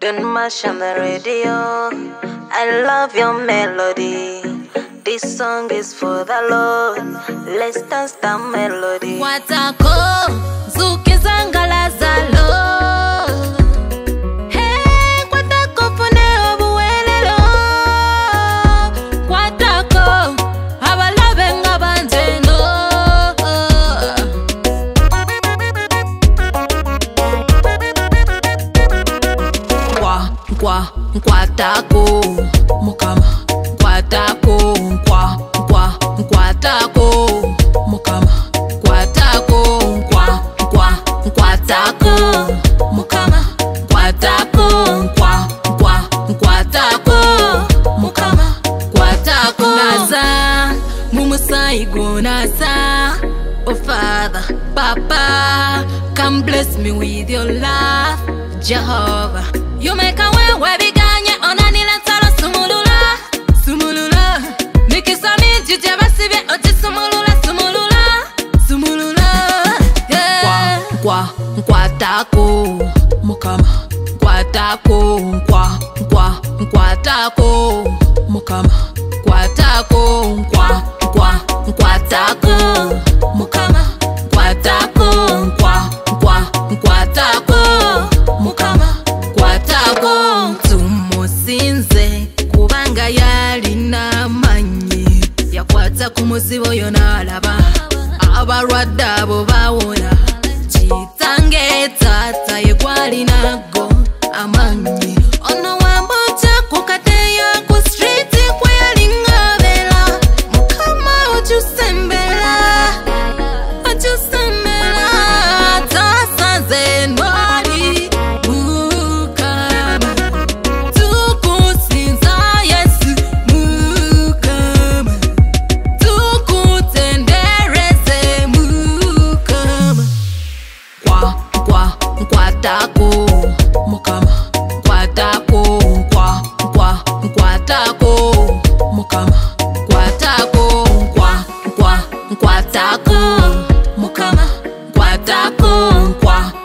Don't mash on the radio. I love your melody. This song is for the Lord. Let's dance the melody. kwatako zuke zangalazalo nkwa nkwa nkwatako mukama nkwatako nkwa nkwa nkwatako mukama nkwatako nkwa nkwa nkwatako mukama nkwatako nkwa nkwa nkwatako mukama nkwatako naza mumusayi gonaza Oh Father, Papa, come bless me with your love, Jehovah. yumeka wewe biganye onanilensalo sumulula. Sumulula. Nikisamiji jebasibye ocisumulula sumulula sumulula. Yeah. nkwa nkwatako mukama. Nkwatako nkwa nkwa nkwatako mukama. yalina manyi yakwata ku musibo yo n'alaba. Abalwadde abo bawona kitange taata ye gwalina mukama. Kwatako nkwa nkwa nkwatako mukama. Kwatako nkwa nkwa nkwatako mukama. Kwatako nkwa, nkwa